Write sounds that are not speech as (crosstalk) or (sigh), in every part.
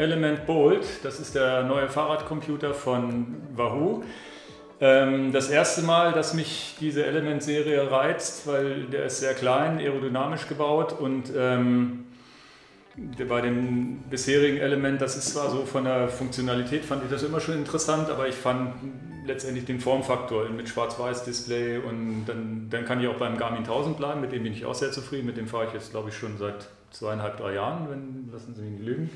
Element Bolt. Das ist der neue Fahrradcomputer von Wahoo. Ähm, das erste Mal, dass mich diese Element-Serie reizt, weil der ist sehr klein, aerodynamisch gebaut und ähm, bei dem bisherigen Element, das ist zwar so von der Funktionalität, fand ich das immer schon interessant, aber ich fand letztendlich den Formfaktor mit Schwarz-Weiß-Display und dann, dann kann ich auch beim Garmin 1000 bleiben, mit dem bin ich auch sehr zufrieden, mit dem fahre ich jetzt glaube ich schon seit zweieinhalb, drei Jahren, wenn, lassen Sie mich nicht lügen.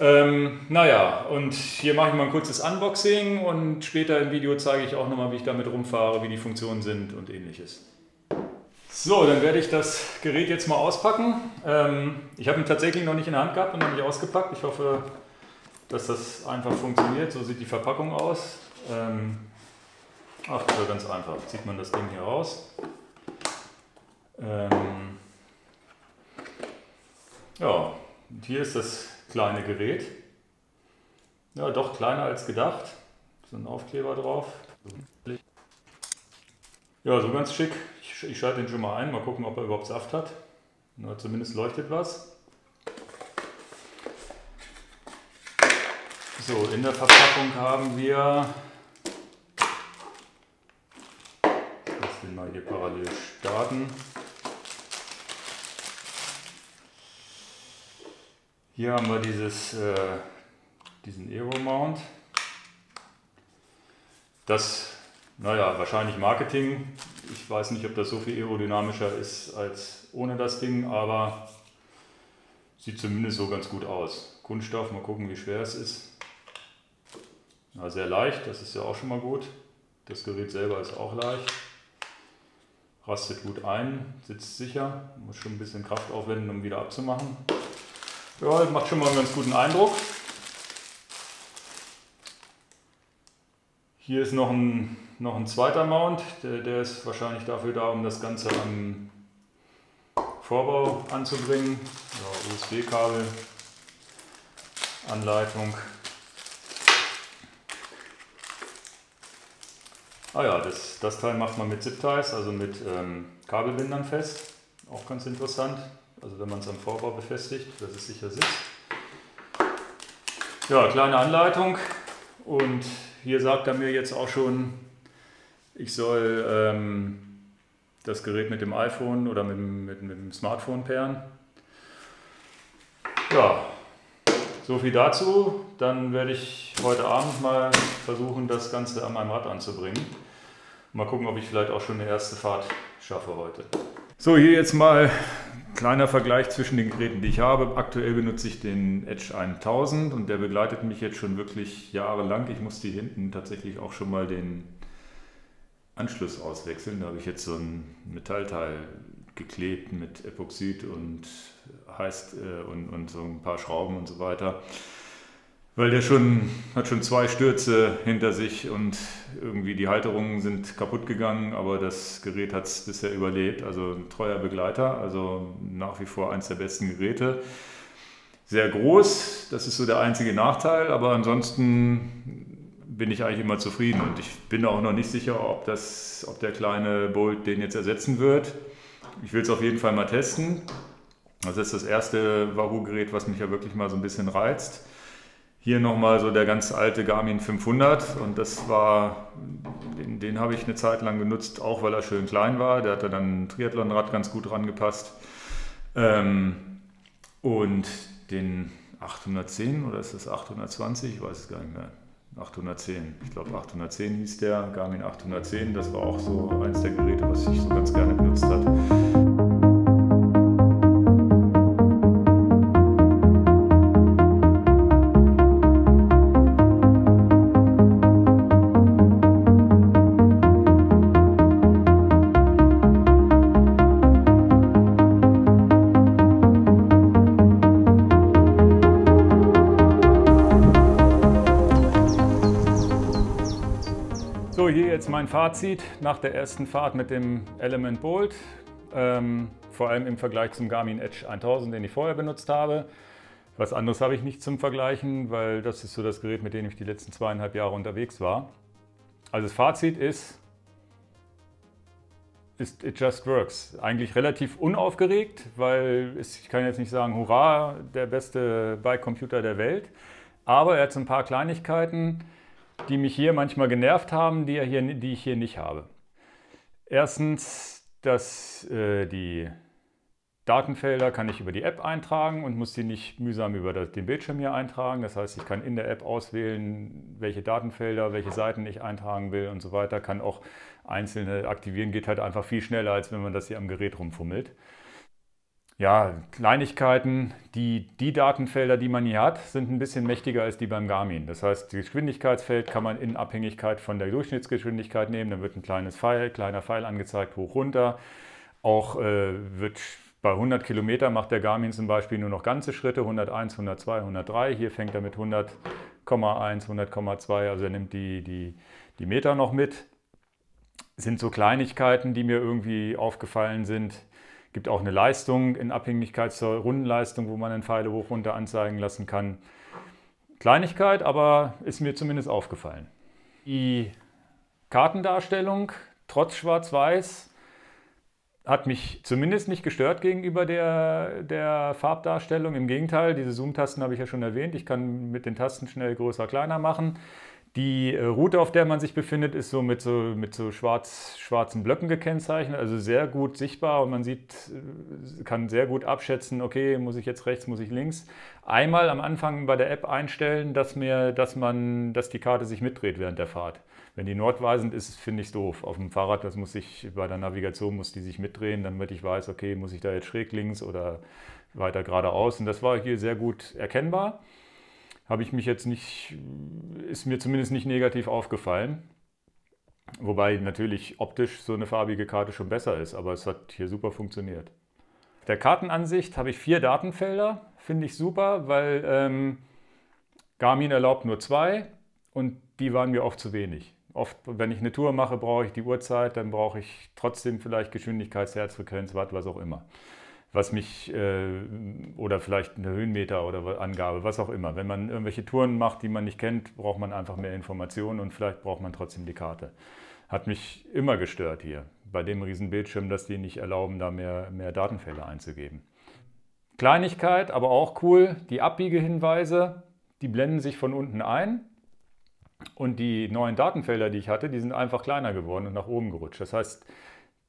Ähm, naja, und hier mache ich mal ein kurzes Unboxing und später im Video zeige ich auch nochmal, wie ich damit rumfahre, wie die Funktionen sind und ähnliches. So, dann werde ich das Gerät jetzt mal auspacken. Ähm, ich habe ihn tatsächlich noch nicht in der Hand gehabt und noch nicht ausgepackt. Ich hoffe, dass das einfach funktioniert. So sieht die Verpackung aus. Ähm, ach, das ja ganz einfach. Zieht man das Ding hier raus. Ähm, ja, und hier ist das kleine Gerät. Ja, doch kleiner als gedacht. So ein Aufkleber drauf. Ja, so ganz schick. Ich, ich schalte den schon mal ein, mal gucken, ob er überhaupt Saft hat. Na, zumindest leuchtet was. So, in der Verpackung haben wir, lass den mal hier parallel starten. Hier haben wir dieses, äh, diesen Aero-Mount. Das, naja, wahrscheinlich Marketing. Ich weiß nicht, ob das so viel aerodynamischer ist als ohne das Ding, aber sieht zumindest so ganz gut aus. Kunststoff, mal gucken, wie schwer es ist. Ja, sehr leicht, das ist ja auch schon mal gut. Das Gerät selber ist auch leicht. Rastet gut ein, sitzt sicher. Muss schon ein bisschen Kraft aufwenden, um wieder abzumachen. Ja, macht schon mal einen ganz guten Eindruck. Hier ist noch ein, noch ein zweiter Mount, der, der ist wahrscheinlich dafür da, um das Ganze am Vorbau anzubringen. Ja, USB-Kabel, Anleitung. Ah ja, das, das Teil macht man mit Zip-Ties, also mit ähm, Kabelbindern fest. Auch ganz interessant. Also wenn man es am Vorbau befestigt, dass es sicher sitzt. Ja, kleine Anleitung und hier sagt er mir jetzt auch schon, ich soll ähm, das Gerät mit dem iPhone oder mit, mit, mit dem Smartphone pairen. Ja, so viel dazu. Dann werde ich heute Abend mal versuchen, das Ganze an meinem Rad anzubringen. Mal gucken, ob ich vielleicht auch schon eine erste Fahrt schaffe heute. So, hier jetzt mal Kleiner Vergleich zwischen den Geräten, die ich habe. Aktuell benutze ich den Edge 1000 und der begleitet mich jetzt schon wirklich jahrelang. Ich musste hier hinten tatsächlich auch schon mal den Anschluss auswechseln. Da habe ich jetzt so ein Metallteil geklebt mit Epoxid und heißt äh, und, und so ein paar Schrauben und so weiter. Weil der schon hat schon zwei Stürze hinter sich und irgendwie die Halterungen sind kaputt gegangen, aber das Gerät hat es bisher überlebt. Also ein treuer Begleiter, also nach wie vor eins der besten Geräte. Sehr groß, das ist so der einzige Nachteil, aber ansonsten bin ich eigentlich immer zufrieden und ich bin auch noch nicht sicher, ob, das, ob der kleine Bolt den jetzt ersetzen wird. Ich will es auf jeden Fall mal testen. Das ist das erste Wahoo-Gerät, was mich ja wirklich mal so ein bisschen reizt. Hier nochmal so der ganz alte Garmin 500 und das war, den, den habe ich eine Zeit lang genutzt, auch weil er schön klein war. Der hatte dann ein Triathlonrad ganz gut rangepasst. Ähm, und den 810 oder ist das 820? Ich weiß es gar nicht mehr. 810. Ich glaube 810 hieß der, Garmin 810. Das war auch so eins der Geräte, was ich so ganz gerne benutzt habe. Jetzt mein Fazit nach der ersten Fahrt mit dem Element Bolt. Ähm, vor allem im Vergleich zum Garmin Edge 1000, den ich vorher benutzt habe. Was anderes habe ich nicht zum Vergleichen, weil das ist so das Gerät, mit dem ich die letzten zweieinhalb Jahre unterwegs war. Also das Fazit ist, ist It Just Works. Eigentlich relativ unaufgeregt, weil ich kann jetzt nicht sagen, hurra, der beste Bike-Computer der Welt. Aber er hat so ein paar Kleinigkeiten, die mich hier manchmal genervt haben, die, er hier, die ich hier nicht habe. Erstens, dass äh, die Datenfelder kann ich über die App eintragen und muss sie nicht mühsam über den Bildschirm hier eintragen. Das heißt, ich kann in der App auswählen, welche Datenfelder, welche Seiten ich eintragen will und so weiter. Kann auch einzelne aktivieren, geht halt einfach viel schneller, als wenn man das hier am Gerät rumfummelt. Ja, Kleinigkeiten, die, die Datenfelder, die man hier hat, sind ein bisschen mächtiger als die beim Garmin. Das heißt, das Geschwindigkeitsfeld kann man in Abhängigkeit von der Durchschnittsgeschwindigkeit nehmen. Dann wird ein kleines Pfeil, kleiner Pfeil angezeigt, hoch, runter. Auch äh, wird bei 100 Kilometer macht der Garmin zum Beispiel nur noch ganze Schritte, 101, 102, 103. Hier fängt er mit 100,1, 100,2, also er nimmt die, die, die Meter noch mit. Das sind so Kleinigkeiten, die mir irgendwie aufgefallen sind. Gibt auch eine Leistung in Abhängigkeit zur Rundenleistung, wo man den Pfeile hoch runter anzeigen lassen kann. Kleinigkeit, aber ist mir zumindest aufgefallen. Die Kartendarstellung, trotz Schwarz-Weiß, hat mich zumindest nicht gestört gegenüber der, der Farbdarstellung. Im Gegenteil, diese Zoom-Tasten habe ich ja schon erwähnt. Ich kann mit den Tasten schnell größer, kleiner machen. Die äh, Route, auf der man sich befindet, ist so mit so, mit so schwarz, schwarzen Blöcken gekennzeichnet, also sehr gut sichtbar und man sieht, äh, kann sehr gut abschätzen, okay, muss ich jetzt rechts, muss ich links. Einmal am Anfang bei der App einstellen, dass, mir, dass, man, dass die Karte sich mitdreht während der Fahrt. Wenn die nordweisend ist, finde ich es doof. Auf dem Fahrrad, das muss ich, bei der Navigation muss die sich mitdrehen, damit ich weiß, okay, muss ich da jetzt schräg links oder weiter geradeaus. Und das war hier sehr gut erkennbar habe ich mich jetzt nicht, ist mir zumindest nicht negativ aufgefallen. Wobei natürlich optisch so eine farbige Karte schon besser ist, aber es hat hier super funktioniert. Der Kartenansicht habe ich vier Datenfelder, finde ich super, weil ähm, Garmin erlaubt nur zwei und die waren mir oft zu wenig. Oft, wenn ich eine Tour mache, brauche ich die Uhrzeit, dann brauche ich trotzdem vielleicht Geschwindigkeits, Herzfrequenz, Watt, was auch immer was mich, äh, oder vielleicht eine Höhenmeter oder Angabe, was auch immer. Wenn man irgendwelche Touren macht, die man nicht kennt, braucht man einfach mehr Informationen und vielleicht braucht man trotzdem die Karte. Hat mich immer gestört hier, bei dem riesen Bildschirm, dass die nicht erlauben, da mehr, mehr Datenfelder einzugeben. Kleinigkeit, aber auch cool, die Abbiegehinweise, die blenden sich von unten ein und die neuen Datenfelder, die ich hatte, die sind einfach kleiner geworden und nach oben gerutscht. Das heißt,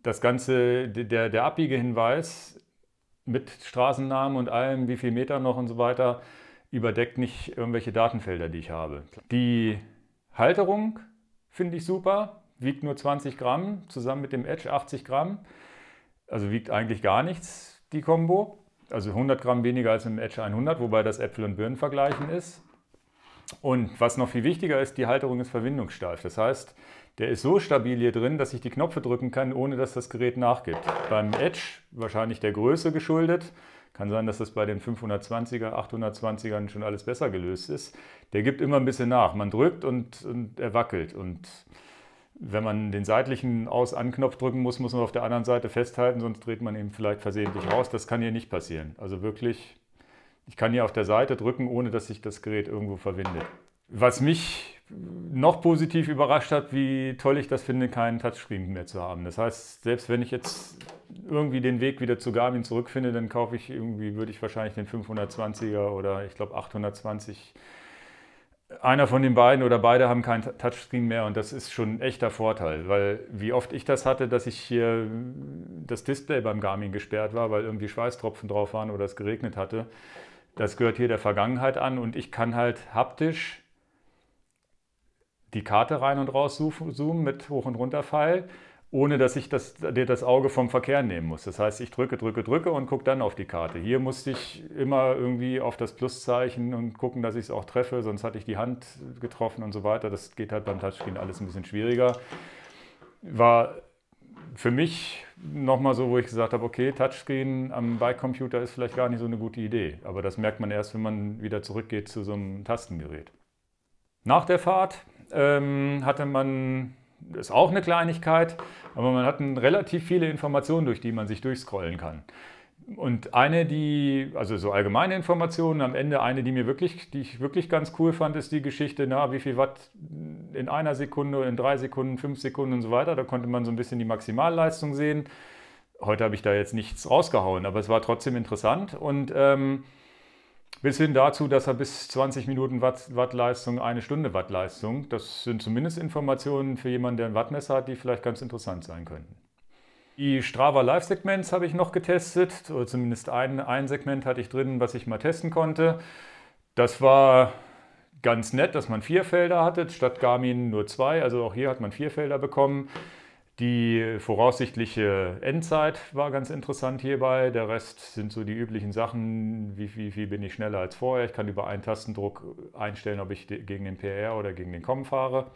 das ganze, der, der Abbiegehinweis mit Straßennamen und allem, wie viel Meter noch und so weiter, überdeckt nicht irgendwelche Datenfelder, die ich habe. Die Halterung finde ich super, wiegt nur 20 Gramm, zusammen mit dem Edge 80 Gramm. Also wiegt eigentlich gar nichts, die Combo. Also 100 Gramm weniger als im Edge 100, wobei das Äpfel und Birnen vergleichen ist. Und was noch viel wichtiger ist, die Halterung ist verwindungssteif. Das heißt, der ist so stabil hier drin, dass ich die Knöpfe drücken kann, ohne dass das Gerät nachgibt. Beim Edge wahrscheinlich der Größe geschuldet. Kann sein, dass das bei den 520er, 820ern schon alles besser gelöst ist. Der gibt immer ein bisschen nach. Man drückt und, und er wackelt. Und wenn man den seitlichen Aus-An-Knopf drücken muss, muss man auf der anderen Seite festhalten, sonst dreht man ihn vielleicht versehentlich raus. Das kann hier nicht passieren. Also wirklich, ich kann hier auf der Seite drücken, ohne dass sich das Gerät irgendwo verwindet. Was mich noch positiv überrascht hat, wie toll ich das finde, keinen Touchscreen mehr zu haben. Das heißt, selbst wenn ich jetzt irgendwie den Weg wieder zu Garmin zurückfinde, dann kaufe ich irgendwie, würde ich wahrscheinlich den 520er oder ich glaube 820. Einer von den beiden oder beide haben keinen Touchscreen mehr und das ist schon ein echter Vorteil, weil wie oft ich das hatte, dass ich hier das Display beim Garmin gesperrt war, weil irgendwie Schweißtropfen drauf waren oder es geregnet hatte. Das gehört hier der Vergangenheit an und ich kann halt haptisch die Karte rein und raus zoomen mit Hoch- und Runterpfeil, ohne dass ich das, das Auge vom Verkehr nehmen muss. Das heißt, ich drücke, drücke, drücke und gucke dann auf die Karte. Hier musste ich immer irgendwie auf das Pluszeichen und gucken, dass ich es auch treffe, sonst hatte ich die Hand getroffen und so weiter. Das geht halt beim Touchscreen alles ein bisschen schwieriger. War für mich nochmal so, wo ich gesagt habe, okay, Touchscreen am Bike-Computer ist vielleicht gar nicht so eine gute Idee. Aber das merkt man erst, wenn man wieder zurückgeht zu so einem Tastengerät. Nach der Fahrt ähm, hatte man, das ist auch eine Kleinigkeit, aber man hat relativ viele Informationen, durch die man sich durchscrollen kann. Und eine, die, also so allgemeine Informationen, am Ende eine, die mir wirklich, die ich wirklich ganz cool fand, ist die Geschichte, na, wie viel Watt in einer Sekunde, in drei Sekunden, fünf Sekunden und so weiter. Da konnte man so ein bisschen die Maximalleistung sehen. Heute habe ich da jetzt nichts rausgehauen, aber es war trotzdem interessant. Und ähm, bis hin dazu, dass er bis 20 Minuten Watt, Wattleistung, eine Stunde Wattleistung, das sind zumindest Informationen für jemanden, der ein Wattmesser hat, die vielleicht ganz interessant sein könnten. Die Strava Live Segments habe ich noch getestet, oder zumindest ein, ein Segment hatte ich drin, was ich mal testen konnte. Das war ganz nett, dass man vier Felder hatte, statt Garmin nur zwei. Also auch hier hat man vier Felder bekommen. Die voraussichtliche Endzeit war ganz interessant hierbei. Der Rest sind so die üblichen Sachen, wie, wie, wie bin ich schneller als vorher. Ich kann über einen Tastendruck einstellen, ob ich gegen den PR oder gegen den COM fahre.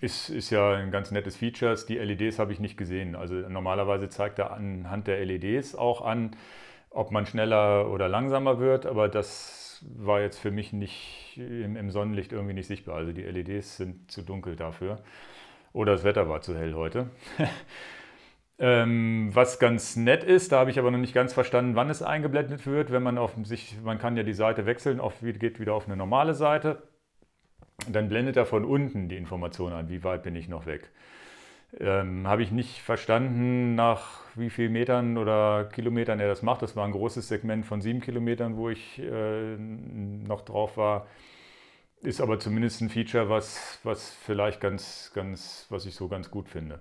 Ist, ist ja ein ganz nettes Feature. Die LEDs habe ich nicht gesehen. Also normalerweise zeigt er anhand der LEDs auch an, ob man schneller oder langsamer wird, aber das war jetzt für mich nicht im, im Sonnenlicht irgendwie nicht sichtbar. Also die LEDs sind zu dunkel dafür. Oder das Wetter war zu hell heute. (laughs) ähm, was ganz nett ist, da habe ich aber noch nicht ganz verstanden, wann es eingeblendet wird. Wenn man auf sich, man kann ja die Seite wechseln, auf, geht wieder auf eine normale Seite. Dann blendet er von unten die Information an, wie weit bin ich noch weg. Ähm, habe ich nicht verstanden, nach wie vielen Metern oder Kilometern er das macht. Das war ein großes Segment von sieben Kilometern, wo ich äh, noch drauf war. Ist aber zumindest ein Feature, was, was vielleicht ganz, ganz, was ich so ganz gut finde.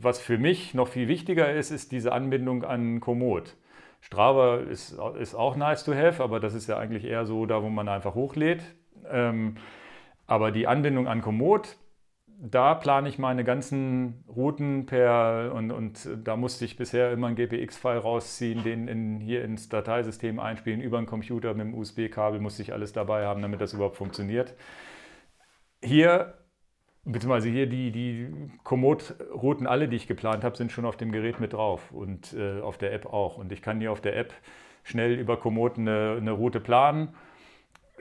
Was für mich noch viel wichtiger ist, ist diese Anbindung an Komoot. Strava ist, ist auch nice to have, aber das ist ja eigentlich eher so da, wo man einfach hochlädt. Ähm, aber die Anbindung an Komoot, da plane ich meine ganzen Routen per und, und da musste ich bisher immer einen GPX-File rausziehen, den in, hier ins Dateisystem einspielen, über einen Computer mit dem USB-Kabel musste ich alles dabei haben, damit das überhaupt funktioniert. Hier, beziehungsweise hier die, die Komoot-Routen, alle, die ich geplant habe, sind schon auf dem Gerät mit drauf und äh, auf der App auch. Und ich kann hier auf der App schnell über Komoot eine, eine Route planen,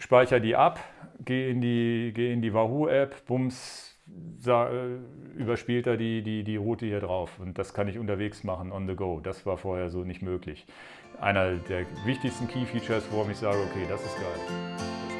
speichere die ab, gehe in die, geh in die Wahoo-App, bums, äh, überspielt er die, die, die Route hier drauf. Und das kann ich unterwegs machen, on the go. Das war vorher so nicht möglich. Einer der wichtigsten Key Features, warum ich sage, okay, das ist geil.